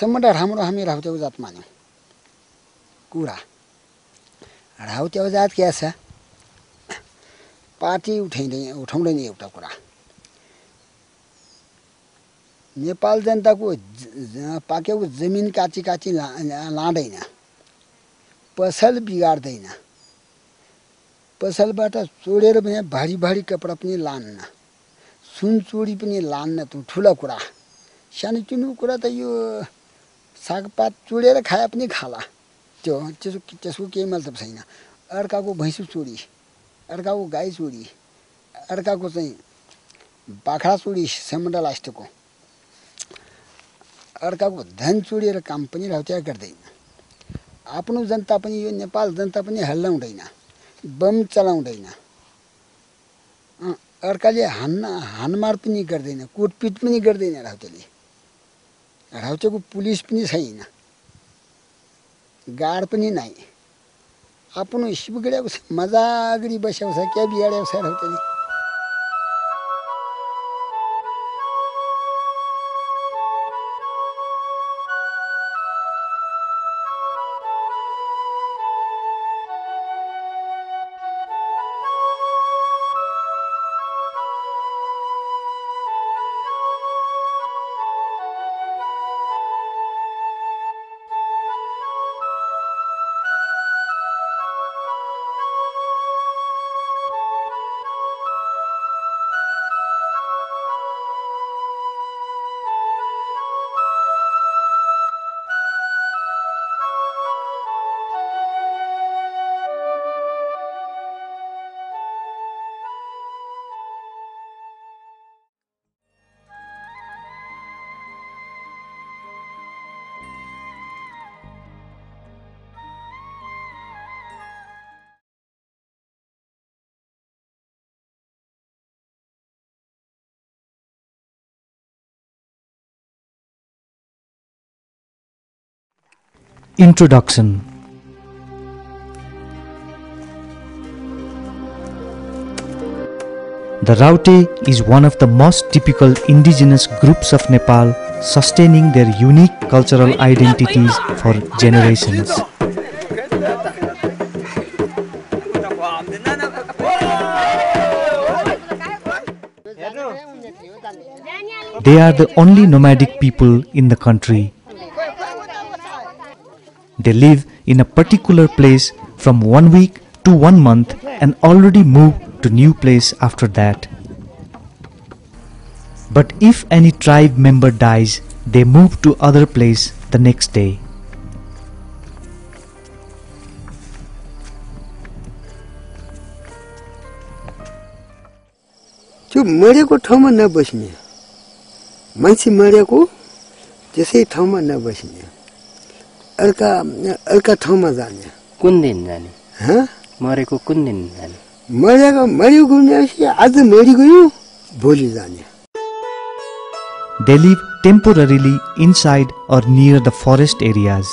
सम्बन्ध राम्रो हामी राउतेको जात मान्यौँ। कुरा। राउतेको जात के छ? पार्टी उठाइँदैन उठाउँदैन एउटा कुरा। नेपाल जनताको पाकेको जमिन काची काची लाँदैन। पसल बिगार्दैन। पसलबाट चोरेर पनि भारी भारी कपडा पनि लान्न। सुन चोरी पनि लान्न त्यो ठुलो कुरा। सानोतिनो कुरा त यो सागपात चुडेर खाए पनि खाला। त्यो त्यसो त्यसको केही मतलब छैन। अर्काको भैँसु चोरी अर्काको गाई चोरी अर्काको चाहिँ बाख्रा चोरी सेमन्डल लास्टको। अर्काको धन चोरिएर काम पनि राउत्या गर्दैन। आफ्नो जनता पनि यो नेपाल जनता पनि हल्लाउँदैन बम चलाउँदैन। अर्काले हान्न हानमार पनि गर्दैन कुटपिट पनि गर्दैन राउतेले रावच्याको पुलिस पनि छैन गाड पनि नाही. आफ्नो सिबगड्या मजागरी बस्याउँछ क्या बिगाड्याउँछ राउत्याले Introduction The Raute is one of the most typical indigenous groups of Nepal, sustaining their unique cultural identities for generations. They are the only nomadic people in the country. They live in a particular place from one week to one month and already move to new place after that. But if any tribe member dies, they move to other place the next day. त्यो मरेको ठाउँमा नबस्ने मान्छे मरेको त्यसै ठाउँमा नबस्ने अर्का अर्का ठाउँमा जाने कुन दिन जाने हँ मरेको कुन दिन जाने मरेको मऱ्यो भनेपछि आज मरिगयो भोलि जाने They live temporarily inside or near the forest areas.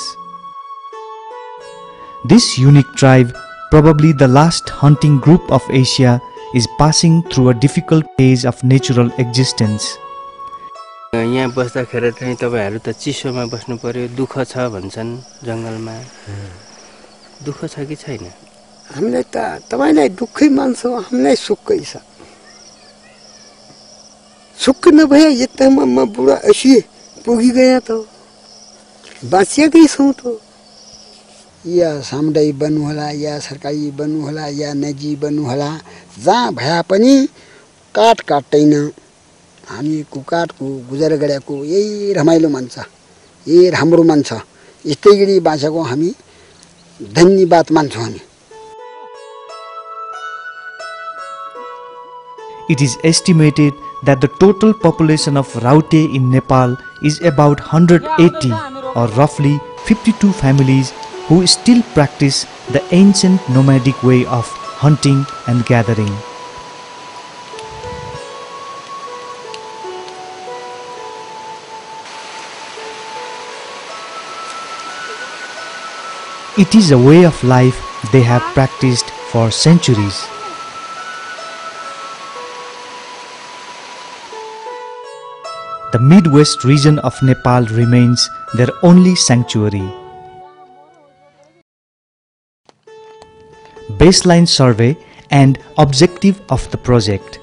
This unique tribe, probably the last hunting group of Asia, is passing through a difficult phase of natural existence. यहाँ बस्दाखेरि चाहिँ तपाईँहरू त चिसोमा बस्नु पर्यो दुःख छ भन्छन् जङ्गलमा। दुःख छ कि छैन? हामीलाई त तपाईँलाई दुःखै मान्छौँ हामीलाई सुखै छ। सुख नभए यतामा म बुढा असी पुगिगयो त। बाँचिएकै छौँ त। या सामुदायिक बन्नु होला या सरकारी बन्नु होला या निजी बन्नु होला जहाँ भए पनि काठ काट्दैन। हामी कुकाठको गुजर गरेको यही रमाइलो मान्छ यही राम्रो मान्छ यस्तै गरी बाँचेको हामी धन्यवाद मान्छौँ हामी It is estimated that the total population of Raute in Nepal is about 180 or roughly 52 families who still practice the ancient nomadic way of hunting and gathering. It is a way of life they have practiced for centuries. the Midwest region of Nepal remains their only sanctuary. Baseline survey and objective of the project.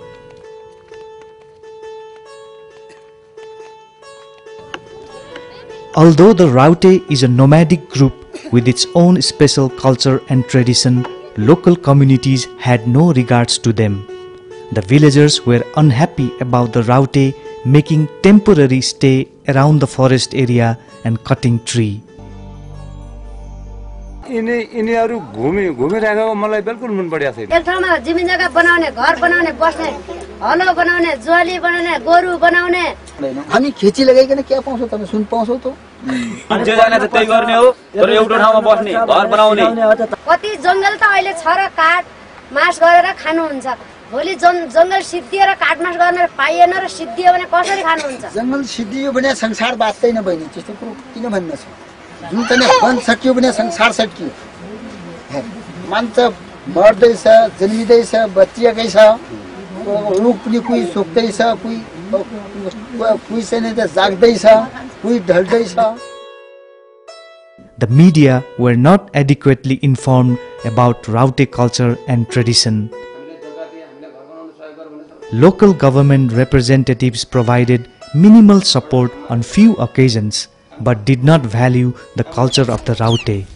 Although the Raute is a nomadic group with its own special culture and tradition, local communities had no regards to them. The villagers were unhappy about the Raute making temporary stay around the forest area and cutting tree. यिनी यिनीहरू घुमि घुमिरहेको मलाई बिल्कुल मन परेको छैन एक ठाउँमा जमिन जग्गा बनाउने घर बनाउने बस्ने हलो बनाउने जुवाली बनाउने गोरु बनाउने हामी खेची लगाइकन क्या पाउँछौ तपाईँ? सुन पाउँछौ त। त्यही गर्ने हो। तर एउटा ठाउँमा बस्ने घर बनाउने। कति जङ्गल त अहिले छ र काठ मास गरेर खानुहुन्छ। भोलि जन जङ्गल सिद्धिएर काठ मास गर्न पाइएन र सिद्धियो भने कसरी खानुहुन्छ? जङ्गल सिद्धियो भने संसार बाँच्दैन बहिनी त्यस्तो कुरो किन भन्न छ जुन चाहिँ वन सकियो भने संसार सकियो। मान्छे मर्दैछ जन्मिँदैछ बचिएकै छ रुख पनि कोही सुक्दैछ कोही कोही चाहिँ त जाग्दैछ कोही ढल्दैछ The media were not adequately informed about Raute culture and tradition. Local government representatives provided minimal support on few occasions but did not value the culture of the Raute.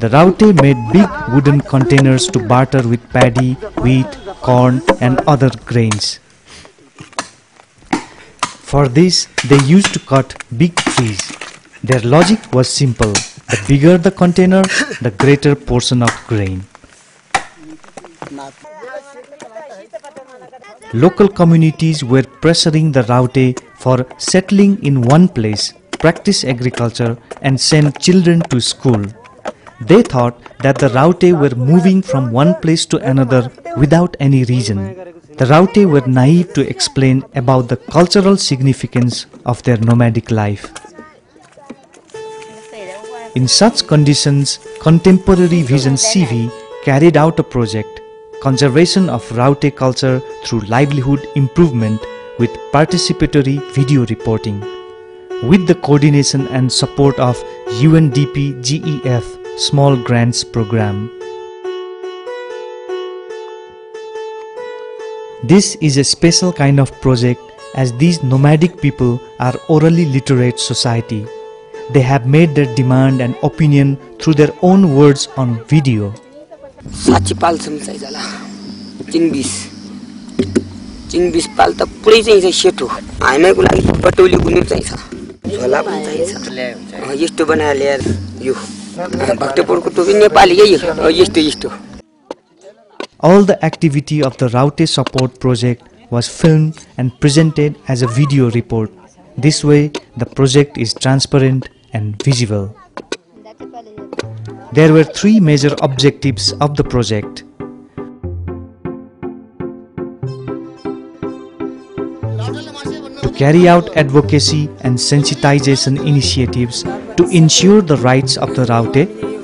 The Raute made big wooden containers to barter with paddy, wheat, corn, and other grains. For this, they used to cut big trees. Their logic was simple the bigger the container, the greater portion of grain. Local communities were pressuring the Raute for settling in one place, practice agriculture, and send children to school. They thought that the Raute were moving from one place to another without any reason. The Raute were naive to explain about the cultural significance of their nomadic life. In such conditions, Contemporary Vision CV carried out a project, Conservation of Raute Culture through Livelihood Improvement with participatory video reporting. With the coordination and support of UNDP GEF Small Grants Program. This is a special kind of project as these nomadic people are orally literate society. They have made their demand and opinion through their own words on video. साँच्ची पालसम्म चाहिन्छ होला चिङबिस चिङबिस पाल त पुरै चाहिन्छ सेटो हामीको लागि पटौली गुन्नु चाहिन्छ झोला पनि चाहिन्छ अँ, यस्तो बनाएर ल्याएर यो अँ, भक्तपुरको टोपी नेपाली है यो अँ, यस्तो यस्तो All the activity of the Raute support project was filmed and presented as a video report. This way, the project is transparent and visible. There were three major objectives of the project. To carry out advocacy and sensitization initiatives to ensure the rights of the Raute,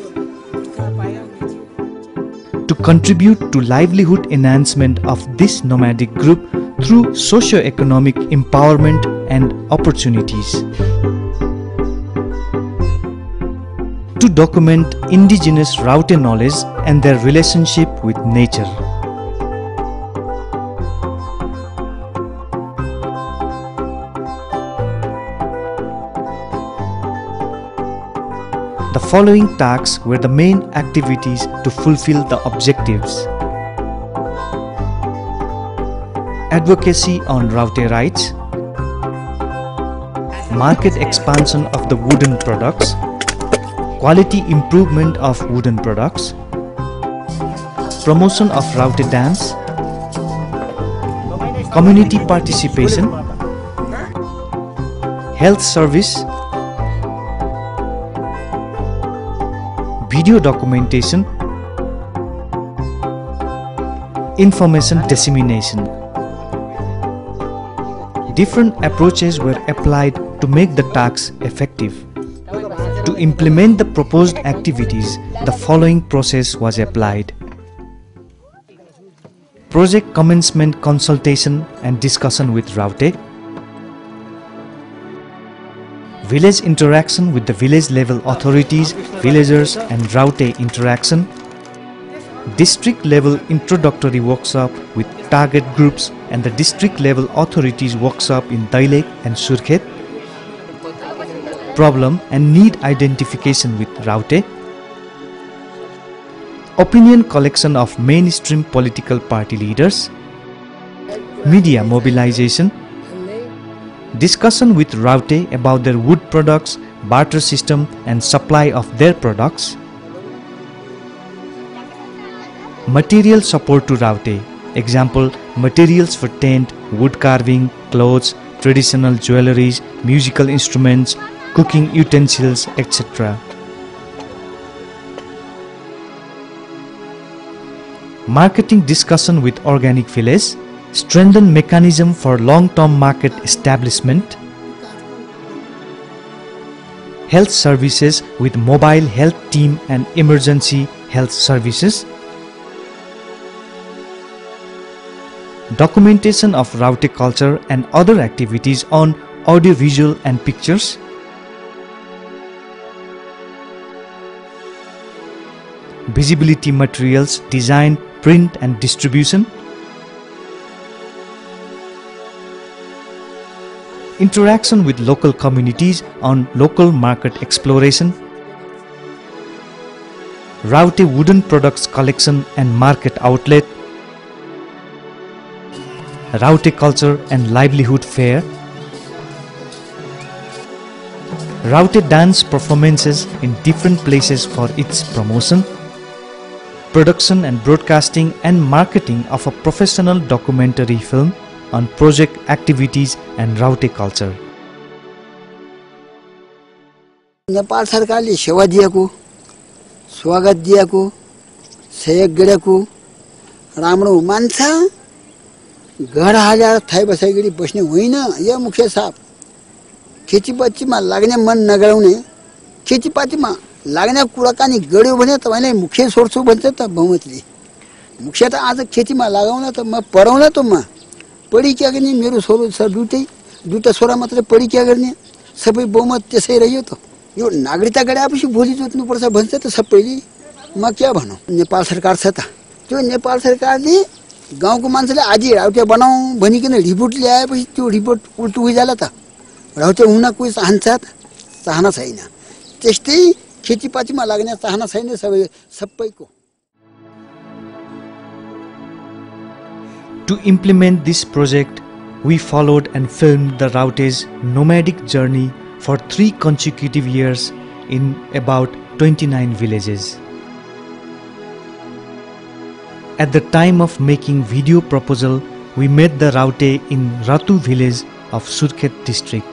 to contribute to livelihood enhancement of this nomadic group through socio-economic empowerment and opportunities. To document indigenous Raute knowledge and their relationship with nature. Following tasks were the main activities to fulfill the objectives. Advocacy on Raute rights, market expansion of the wooden products, quality improvement of wooden products, promotion of Raute dance, community participation, health service, video documentation, information dissemination. Different approaches were applied to make the tasks effective. To implement the proposed activities, the following process was applied. Project commencement consultation and discussion with Raute, village interaction with the village level authorities, villagers and Raute interaction, district level introductory workshop with target groups and the district level authorities workshop in Dailek and Surkhet, problem and need identification with Raute, opinion collection of mainstream political party leaders, media mobilization, discussion with Raute about their wood products, barter system and supply of their products, material support to Raute, example materials for tent, wood carving, clothes, traditional jewelries, musical instruments, cooking utensils, etc. Marketing discussion with organic village, strengthen mechanism for long-term market establishment, health services with mobile health team and emergency health services, documentation of Raute culture and other activities on audiovisual and pictures, visibility materials, design, print and distribution, interaction with local communities on local market exploration, Raute wooden products collection and market outlet, Raute culture and livelihood fair, Raute dance performances in different places for its promotion, production and broadcasting and marketing of a professional documentary film on project activities and Raute culture. Nepal सरकारले सेवा दिएको स्वागत दिएको सहयोग गरेको राम्रो मान्छ घर हालेर थाहै बसाइगरी बस्ने होइन यो मुख्य साहब खेतीपातीमा लाग्ने मन नगराउने खेतीपातीमा लाग्ने कुराकानी गऱ्यो भने तपाईँलाई मुख्य सोध्छु भन्छ त बहुमतले मुख्य त आज खेतीमा लगाउन त म पढाउन त म पढी क्या गर्ने मेरो छोरो छ दुइटै दुइटा छोरा मात्रै पढी क्या गर्ने सबै बहुमत त्यसै रह्यो त। यो नागरिकता गराएपछि भोलि जोत्नुपर्छ भन्छ त सबैले। म क्या भनौँ? नेपाल सरकार छ त। त्यो नेपाल सरकारले गाउँको मान्छेले आज राउटे बनाऊ भनिकन रिपोर्ट ल्याएपछि त्यो रिपोर्ट उल्टो उइजाला त। राउटे हुन कोही चाहन्छ त? चाहना छैन। त्यस्तै खेतीपातीमा लाग्ने चाहना छैन सबै सबैको। To implement this project, we followed and filmed the Raute's nomadic journey for three consecutive years in about 29 villages. At the time of making video proposal, we met the Raute in Ratu village of Surkhet district.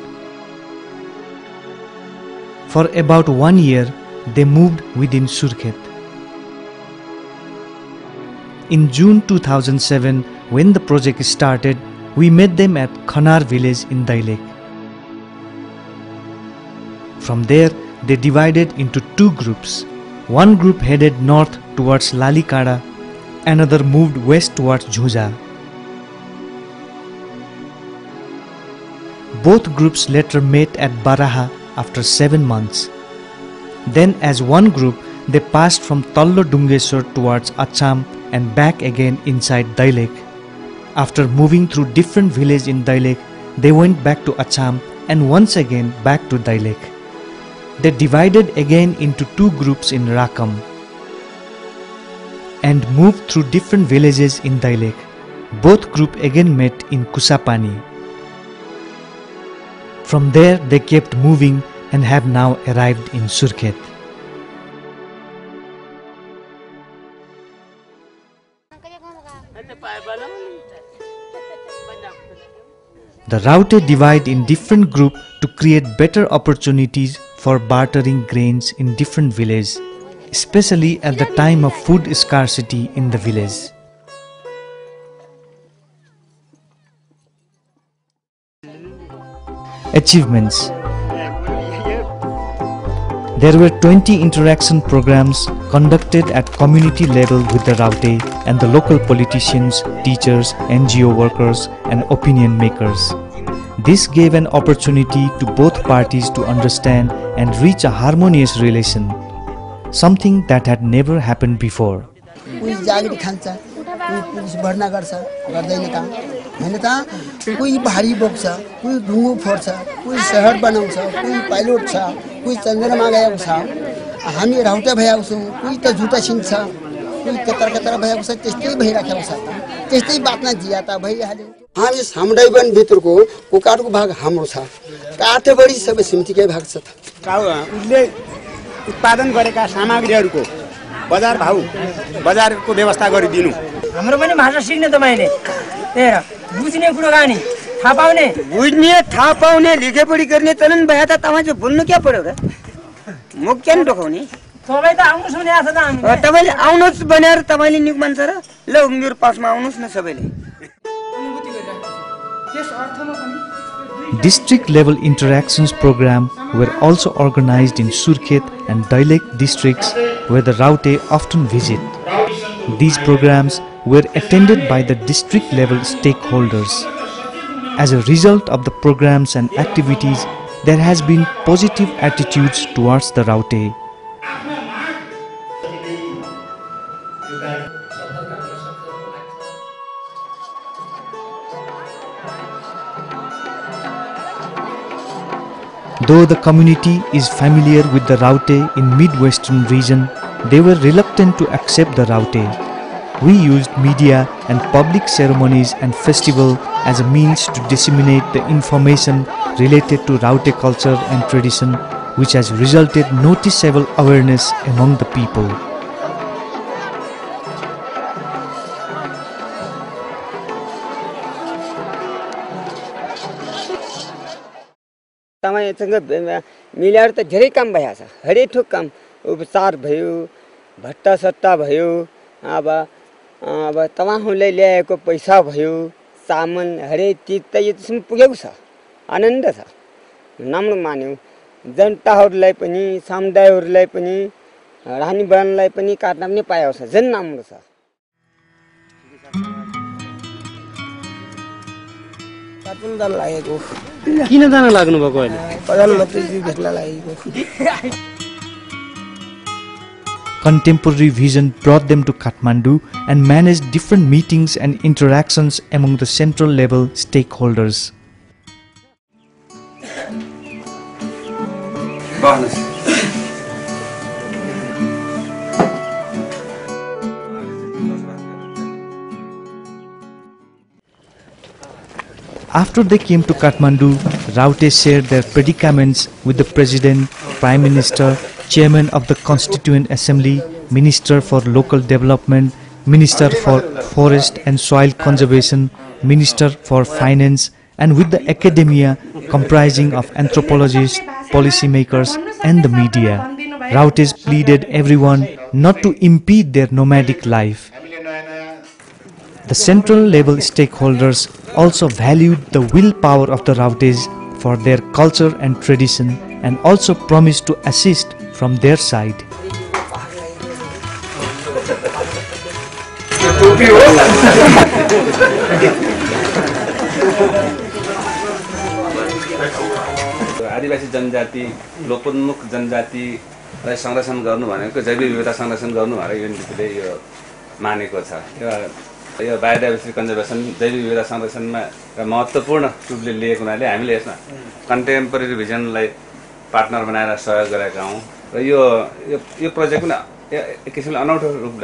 For about one year, they moved within Surkhet. In June 2007, when the project started, we met them at Khanar village in Dailek. From there, they divided into two groups. One group headed north towards Lalikada, another moved west towards Jhuja. Both groups later met at Baraha after seven months. Then, as one group, they passed from Tallo Dungeswar towards Acham and back again inside Dailek. After moving through different villages in Dailek, they went back to Acham and once again back to Dailek. They divided again into two groups in Rakam and moved through different villages in Dailek. Both group again met in Kusapani. From there they kept moving and have now arrived in Surkhet. The Raute divide in different group to create better opportunities for bartering grains in different villages, especially at the time of food scarcity in the village. Achievements There were 20 interaction programs conducted at community level with the Raute and the local politicians, teachers, NGO workers and opinion makers. This gave an opportunity to both parties to understand and reach a harmonious relation, something that had never happened before. होइन त? कोही भारी बोक्छ कोही ढुङ्गो फोड्छ कोही सहर बनाउँछ कोही पाइलोट छ कोही चन्द्रमा गएको छ। हामी राउटा भएका छौँ कोही त झुटा छिन्छ कोही कतार कतार भएको छ त्यस्तै भइराखेको छ त्यस्तै बातमा जिया त भइहाल्यो। हामी सामुदायिक वनभित्रको कुकाटको भाग हाम्रो छ। काठबडी सबै सिम्तिकै भाग छ उसले उत्पादन गरेका सामग्रीहरूको बजार भाउ बजारको व्यवस्था गरिदिनु। हाम्रो पनि भाषा सिक्ने तपाईँले त्यही बुझ्ने कुराकानी थाहा पाउने? बुझ्ने थाहा पाउने लेखेपढी गर्ने तनन भए त तपाईँ चाहिँ बोल्नु क्या पऱ्यो र? म क्या डोकाउने? तपाईँ त आउनुहोस् भने आएको छ त हामी तपाईँले आउनुहोस् भनेर तपाईँले निक मान्छ र? ल मेरो पासमा आउनुहोस् न सबैले। District level interactions program were also organized in Surkhet and Dailek districts where the Raute often visit. These programs were attended by the district level stakeholders. As a result of the programs and activities, there has been positive attitudes towards the Raute. Though the community is familiar with the Raute in mid-western region, they were reluctant to accept the Raute. We used media and public ceremonies and festival as a means to disseminate the information related to Raute culture and tradition which has resulted noticeable awareness among the people. तपाईँसँग मिलाएर त धेरै काम भइरहेको छ हरेक थोक काम उपचार भयो भट्टा भयो अब अब तपाईँहरूले ल्याएको पैसा भयो सामान हरेक चिज त योसम्म पुगेको छ आनन्द छ। राम्रो मान्यो जनताहरूलाई पनि समुदायहरूलाई पनि रानी वनलाई पनि काट्न पनि पाएको छ झन् राम्रो छ। लागेको। किन जान लाग्नु भएको अहिले प्रधानमन्त्रीजी भेट्न लागेको। Contemporary vision brought them to Kathmandu and managed different meetings and interactions among the central level stakeholders. After they came to Kathmandu, Raute shared their predicaments with the President, Prime Minister, Chairman of the Constituent Assembly, Minister for Local Development, Minister for Forest and Soil Conservation, Minister for Finance, and with the academia comprising of anthropologists, policymakers, and the media. Rautes pleaded everyone not to impede their nomadic life. The central level stakeholders also valued the willpower of the Rautes for their culture and tradition and also promised to assist from their side. आदिवासी जनजाति लोकोन्मुख जनजातिलाई संरक्षण गर्नु भनेको जैविक विविधता संरक्षण गर्नु भनेर युएनडिपीले यो मानेको छ यो यो बायोडाइभर्सिटी कन्जर्भेसन जैविक विविधता संरक्षणमा महत्त्वपूर्ण रूपले लिएको हुनाले हामीले यसमा कन्टेम्पोरेरी भिजनलाई पार्टनर बनाएर सहयोग गरेका हौँ र यो यो प्रोजेक्ट पनि एक किसिमले अनौठो रूप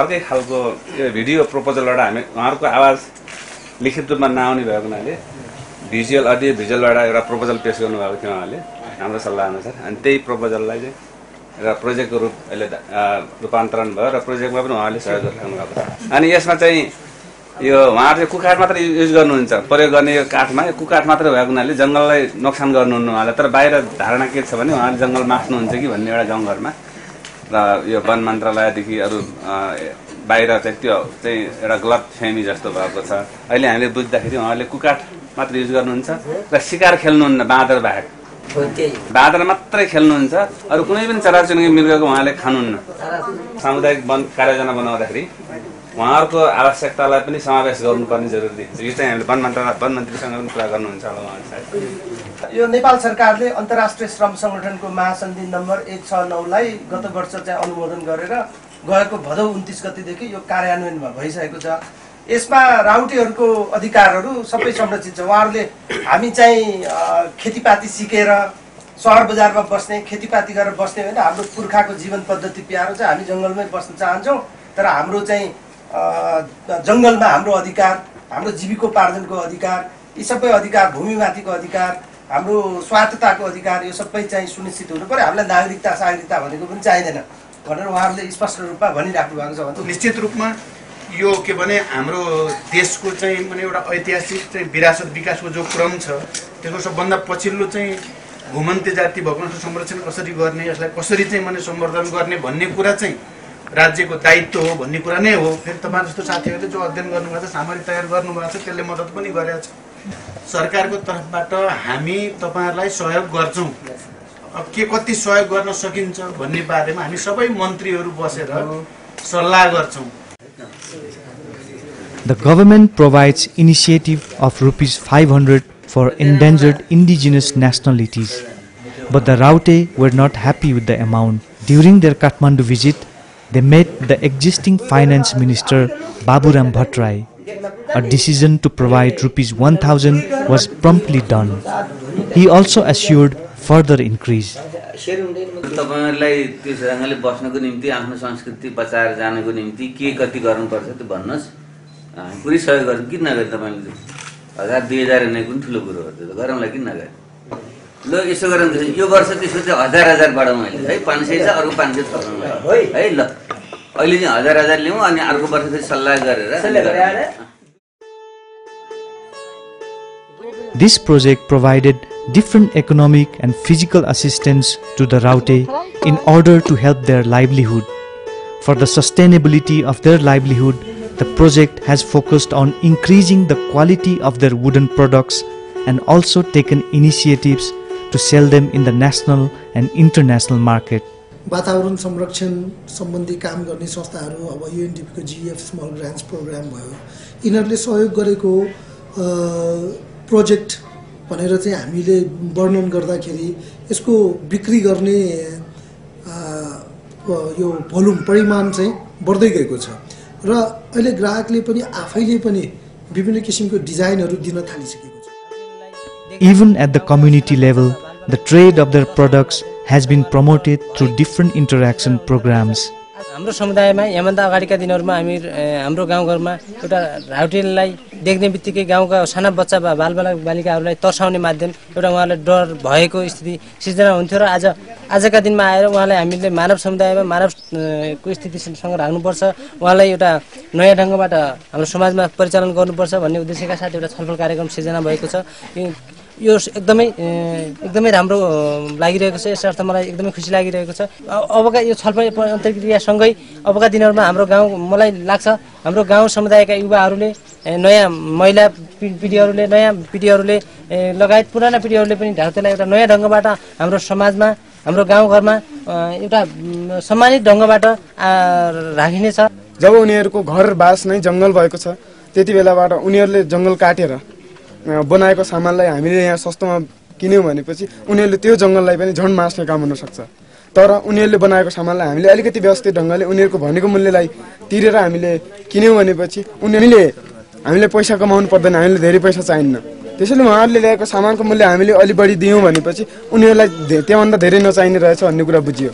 अर्कै खालको यो भिडियो प्रपोजलबाट हामी उहाँहरूको आवाज लिखित रूपमा नआउने भएको हुनाले भिजुअल अडियो भिजुअलबाट एउटा प्रपोजल पेस गर्नुभएको थियो उहाँले। हाम्रो सल्लाह अनुसार। अनि त्यही प्रपोजललाई चाहिँ एउटा प्रोजेक्टको रूप अहिले रूपान्तरण भयो र प्रोजेक्टमा पनि उहाँले सहयोग गरिराख्नु भएको अनि यसमा चाहिँ यो उहाँहरू चाहिँ कुकाठ मात्र युज गर्नुहुन्छ। प्रयोग गर्ने यो काठमा यो कुकाठ मात्र भएको हुनाले जङ्गललाई नोक्सान गर्नुहुन्न उहाँले तर बाहिर धारणा के छ भने उहाँले जङ्गल मास्नुहुन्छ कि भन्ने एउटा गाउँघरमा र यो वन मन्त्रालयदेखि अरू बाहिर चाहिँ त्यो चाहिँ एउटा गलत फेमी जस्तो भएको छ। अहिले हामीले बुझ्दाखेरि उहाँले कुकाठ मात्र युज गर्नुहुन्छ र सिकार खेल्नुहुन्न बाँदर बाहेक। बाँदर मात्रै खेल्नुहुन्छ अरू कुनै पनि चराचुरुङ्गी मृगको उहाँले खानुहुन्न। सामुदायिक वन कार्ययोजना बनाउँदाखेरि। उहाँहरूको आवश्यकतालाई पनि समावेश गर्नुपर्ने जरुरी देखिन्छ यो चाहिँ हामीले वन मन्त्रालय वन मन्त्रीसँग पनि कुरा गर्नुहुन्छ होला उहाँले सायद। यो नेपाल सरकारले अन्तर्राष्ट्रिय श्रम सङ्गठनको महासन्धि नम्बर एक छ नौलाई गत वर्ष चाहिँ अनुमोदन गरेर गएको भदौ उन्तिस गतिदेखि यो कार्यान्वयनमा भइसकेको छ। यसमा राउटेहरूको अधिकारहरू सबै संरक्षित छ। उहाँहरूले हामी चाहिँ खेतीपाती सिकेर सहर बजारमा बस्ने खेतीपाती गरेर बस्ने होइन हाम्रो पुर्खाको जीवन पद्धति प्यारो छ। हामी जङ्गलमै बस्न चाहन्छौँ तर हाम्रो चाहिँ जङ्गलमा हाम्रो अधिकार हाम्रो जीविकोपार्जनको अधिकार यी सबै अधिकार भूमिमाथिको अधिकार हाम्रो स्वार्थताको अधिकार यो सबै चाहिँ सुनिश्चित हुनु पऱ्यो। हामीलाई नागरिकता सागरिकता भनेको पनि चाहिँदैन भनेर उहाँहरूले स्पष्ट रूपमा भनिराख्नु भएको छ भने निश्चित रूपमा यो के भने हाम्रो देशको चाहिँ माने एउटा ऐतिहासिक चाहिँ विरासत विकासको जो क्रम छ त्यसको सबभन्दा पछिल्लो चाहिँ घुमन्ते जाति भवनको संरक्षण कसरी गर्ने यसलाई कसरी चाहिँ माने सम्वर्धन गर्ने भन्ने कुरा चाहिँ राज्यको दायित्व हो भन्ने कुरा नै हो फेरि तपाईँ जस्तो साथीहरूले जो अध्ययन गर्नुभएको छ सामग्री तयार गर्नुभएको छ त्यसले मद्दत पनि गरेको छ सरकारको तर्फबाट हामी तपाईँहरूलाई सहयोग गर्छौँ अब के कति सहयोग गर्न सकिन्छ भन्ने बारेमा हामी सबै मन्त्रीहरू बसेर सल्लाह गर्छौँ The government provides initiative of rupees 500 for endangered indigenous nationalities. But the Raute were not happy with the amount. During their Kathmandu visit, they met the existing finance minister Baburam Bhattrai. A decision to provide rupees 1000 was promptly done. He also assured further increase. तपाईँहरूलाई त्यो ढङ्गले बस्नको निम्ति आफ्नो संस्कृति बचाएर जानको निम्ति के कति गर्नुपर्छ त्यो भन्नुहोस् पुरै सहयोग गर्छौँ किन नगरे तपाईँले हजार दुई हजार नै कुन ठुलो कुरो हो त्यो त गरौँला किन नगरे ल यसो गरौँ त्यसो- यो वर्ष त्यसो चाहिँ हजार हजार बढाउँ अहिले है पाँच सय छ अर्को पाँच सय थपौँ है ल अहिले चाहिँ हजार हजार ल्याउँ अनि अर्को वर्ष फेरि सल्लाह गरेर सल्लाह गरेर This project provided different economic and physical assistance to the Raute in order to help their livelihood. For the sustainability of their livelihood, the project has focused on increasing the quality of their wooden products and also taken initiatives to sell them in the national and international market. वातावरण संरक्षण सम्बन्धी काम गर्ने संस्थाहरू अब युएनडिपीको GEF small grants programme भयो यिनीहरूले सहयोग गरेको प्रोजेक्ट भनेर चाहिँ हामीले वर्णन गर्दाखेरि यसको बिक्री गर्ने यो भोल्युम परिमाण चाहिँ बढ्दै गएको छ र अहिले ग्राहकले पनि आफैले पनि विभिन्न किसिमको डिजाइनहरू दिन थालिसकेको छ Even at the community level, the trade of their products has been promoted through different interaction programs. हाम्रो समुदायमा यहाँभन्दा अगाडिका दिनहरूमा हामी हाम्रो गाउँघरमा एउटा राउटेललाई देख्ने बित्तिकै गाउँका साना बच्चा बा बालबालक बालिकाहरूलाई तर्साउने माध्यम एउटा उहाँलाई डर भएको स्थिति सिर्जना हुन्थ्यो र आज आजका दिनमा आएर उहाँलाई हामीले मानव समुदायमा मानव ए, को स्थितिसँग राख्नुपर्छ उहाँलाई एउटा नयाँ ढङ्गबाट हाम्रो समाजमा परिचालन गर्नुपर्छ भन्ने उद्देश्यका साथ एउटा छलफल कार्यक्रम सिर्जना भएको छ यो- एकदमै एकदमै राम्रो लागिरहेको छ। यस अर्थ मलाई एकदमै खुसी लागिरहेको छ। अबका यो छलफल अन्तर्क्रियासँगै अबका दिनहरूमा हाम्रो गाउँ मलाई लाग्छ हाम्रो गाउँ समुदायका युवाहरूले नयाँ महिला पिँढीहरूले नयाँ पिँढीहरूले लगायत पुराना पिँढीहरूले पनि ढाउतेलाई एउटा नयाँ ढङ्गबाट हाम्रो समाजमा हाम्रो गाउँघरमा एउटा सम्मानित ढङ्गबाट राखिनेछ। जब उनीहरूको घर बास नै जङ्गल भएको छ त्यति बेलाबाट उनीहरूले जङ्गल काटेर बनाएको सामानलाई हामीले यहाँ सस्तोमा किन्यौँ भनेपछि उनीहरूले त्यो जङ्गललाई पनि झन् मास्ने काम हुनसक्छ। तर उनीहरूले बनाएको सामानलाई हामीले अलिकति व्यवस्थित ढङ्गले उनीहरूको भनेको मूल्यलाई तिरेर हामीले किन्यौँ भनेपछि उनीहरूले हामीले पैसा कमाउनु पर्दैन हामीले धेरै पैसा चाहिन्न। त्यसैले उहाँहरूले ल्याएको सामानको मूल्य हामीले अलि बढी दियौँ भनेपछि उनीहरूलाई त्योभन्दा धेरै नचाहिने रहेछ भन्ने कुरा बुझियो।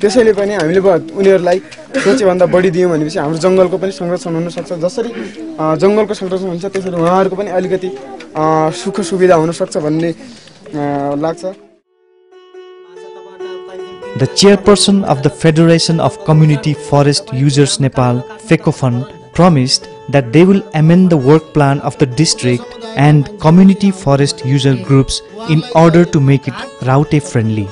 त्यसैले पनि हामीले उनीहरूलाई सोचेभन्दा बढी दियौँ भनेपछि हाम्रो जङ्गलको पनि संरक्षण हुनसक्छ। जसरी जङ्गलको संरक्षण हुन्छ त्यसरी उहाँहरूको पनि अलिकति सुख सुविधा हुनसक्छ भन्ने अ, लाग्छ The chairperson of the Federation of Community Forest Users Nepal, FECOFUN, promised that they will amend the work plan of the district and community forest user groups in order to make it Raute friendly.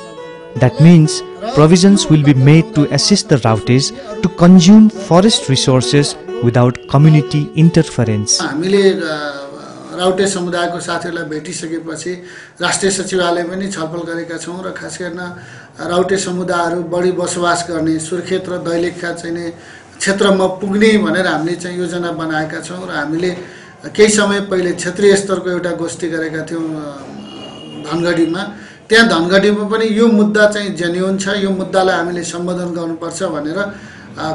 That means provisions will be made to assist the Rautes to consume forest resources without community interference. Raute समुदायको साथीहरूलाई भेटिसकेपछि राष्ट्रिय सचिवालय पनि छलफल गरेका छौँ र खास गर्न राउटे समुदायहरू बढी बसोबास गर्ने सुर्खेत र दैलेखका चाहिँ नि क्षेत्रमा पुग्ने भनेर हामीले चाहिँ योजना बनाएका छौँ र हामीले केही समय पहिले क्षेत्रीय स्तरको एउटा गोष्ठी गरेका थियौँ धनगढीमा। त्यहाँ धनगढीमा पनि यो मुद्दा चाहिँ जेन्युन छ यो मुद्दालाई हामीले सम्बोधन गर्नुपर्छ भनेर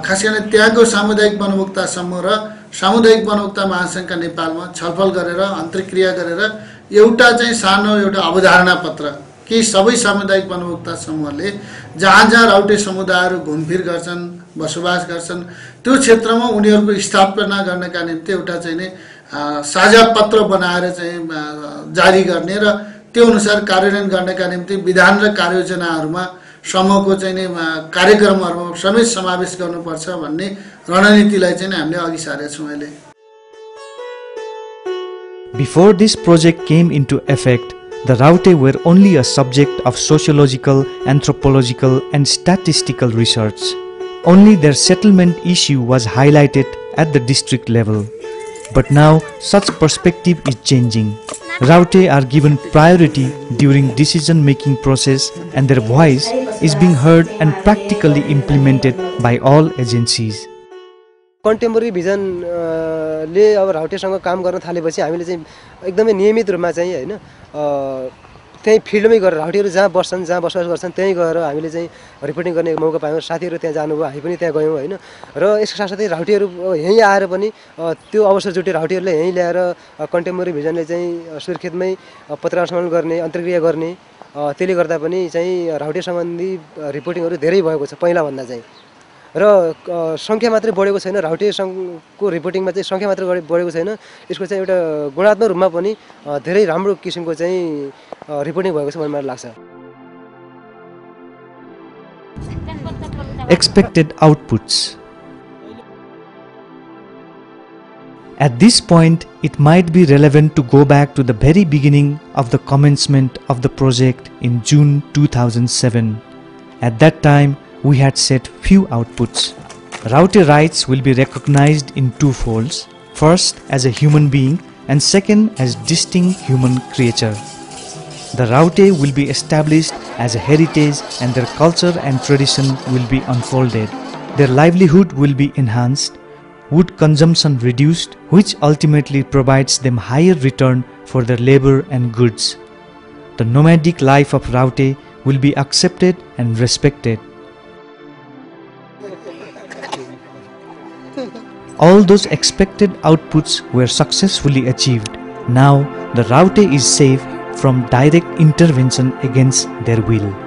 खास गरी त्यहाँको सामुदायिक वनभोक्ता समूह र सामुदायिक वनभोक्ता महासङ्घका नेपालमा छलफल गरेर अन्तर्क्रिया गरेर एउटा चाहिँ सानो एउटा अवधारणा पत्र कि सबै सामुदायिक वनभोक्ता समूहले जहाँ जहाँ राउटे समुदायहरू घुमफिर गर्छन् बसोबास गर्छन् त्यो क्षेत्रमा उनीहरूको स्थापना गर्नका निम्ति एउटा चाहिँ नि साझा पत्र बनाएर चाहिँ जारी गर्ने र त्यो अनुसार कार्यान्वयन गर्नका निम्ति विधान र कार्ययोजनाहरूमा समूहको चाहिँ नि कार्यक्रमहरूमा समेत समावेश गर्नुपर्छ भन्ने रणनीतिलाई चाहिँ हामीले अघि सारेका छौँ Before this project came into effect, the Raute were only a subject of sociological, anthropological, and statistical research. Only their settlement issue was highlighted at the district level. But now, such perspective is changing. Raute are given priority during decision making process and their voice is being heard and practically implemented by all agencies. Contemporary भिजनले अब राउटेसँग काम गर्न थालेपछि हामीले चाहिँ एकदमै नियमित रूपमा चाहिँ होइन त्यहीँ फिल्डमै गएर राउटेहरू जहाँ बस्छन् जहाँ बसोबास गर्छन् त्यहीँ गएर हामीले चाहिँ रिपोर्टिङ गर्ने मौका पायौँ। साथीहरू त्यहाँ जानुभयो हामी पनि त्यहाँ गयौँ होइन। र यसको साथसाथै राउटेहरू यहीँ आएर पनि त्यो अवसर जुटे राउटेहरूले यहीँ ल्याएर कन्टेम्पोरेरी भिजनले चाहिँ सुर्खेतमै पत्रकार सम्मेलन गर्ने अन्तर्क्रिया गर्ने त्यसले गर्दा पनि चाहिँ राउटे सम्बन्धी रिपोर्टिङहरू धेरै भएको छ पहिलाभन्दा चाहिँ। र सङ्ख्या मात्रै बढेको छैन राउटे सङ्घको रिपोर्टिङमा चाहिँ सङ्ख्या मात्रै बढेको छैन। यसको चाहिँ एउटा गुणात्मक रूपमा पनि धेरै राम्रो किसिमको चाहिँ रिपोर्टिङ भएको छ मलाई मलाई लाग्छ। Expected outputs at this point, it might be relevant to go back to the very beginning of the commencement of the project in June two thousand seven at time we had set few outputs. Raute rights will be recognized in two folds. First, as a human being and second, as distinct human creature. The Raute will be established as a heritage and their culture and tradition will be unfolded. Their livelihood will be enhanced, wood consumption reduced, which ultimately provides them higher return for their labor and goods. The nomadic life of Raute will be accepted and respected. All those expected outputs were successfully achieved. Now the Raute is safe from direct intervention against their will.